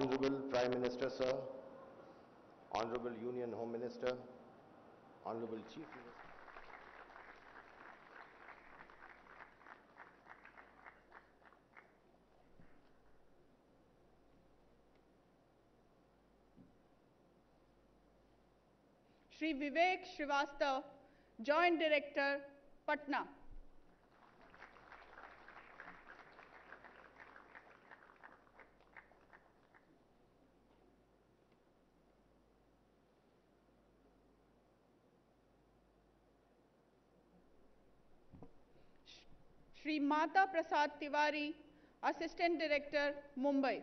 Honorable Prime Minister, sir, Honorable Union Home Minister, Honorable Chief Minister. Shri Vivek Srivastav, Joint Director, Patna. Shri Mata Prasad Tiwari assistant director Mumbai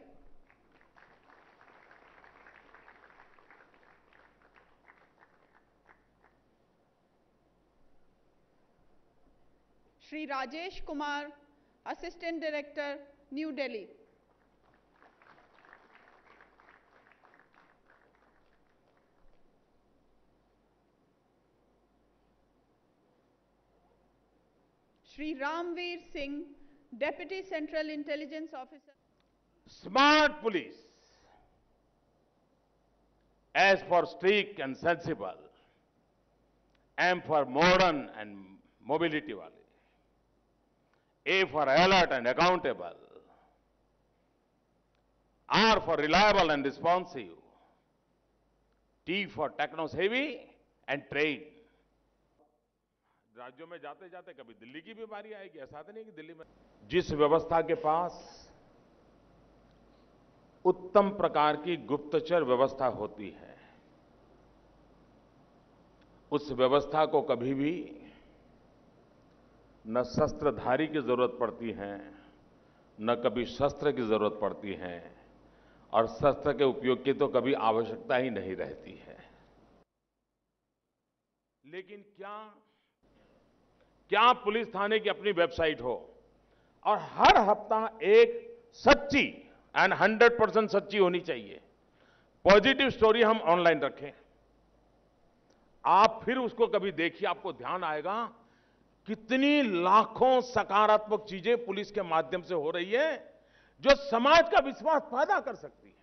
Shri Rajesh Kumar assistant director New Delhi Shri Ramveer Singh, Deputy Central Intelligence Officer. Smart police, as for strict and sensible, M for modern and mobility wali, A for alert and accountable, R for reliable and responsive, T for techno savvy and trained. राज्यों में जाते जाते कभी दिल्ली की बारी आएगी। ऐसा तो नहीं कि दिल्ली में जिस व्यवस्था के पास उत्तम प्रकार की गुप्तचर व्यवस्था होती है, उस व्यवस्था को कभी भी न शस्त्रधारी की ज़रूरत पड़ती है, न कभी शस्त्र की ज़रूरत पड़ती है, और शस्त्र के उपयोग की तो कभी आवश्यकता ही नहीं रहती है। लेकिन क्या क्या पुलिस थाने की अपनी वेबसाइट हो? और हर हफ़्ता एक सच्ची एंड 100 परसेंट सच्ची होनी चाहिए। पॉजिटिव स्टोरी हम ऑनलाइन रखें। आप फिर उसको कभी देखिए, आपको ध्यान आएगा कितनी लाखों सकारात्मक चीज़ें पुलिस के माध्यम से हो रही है, जो समाज का विश्वास पैदा कर सकती है।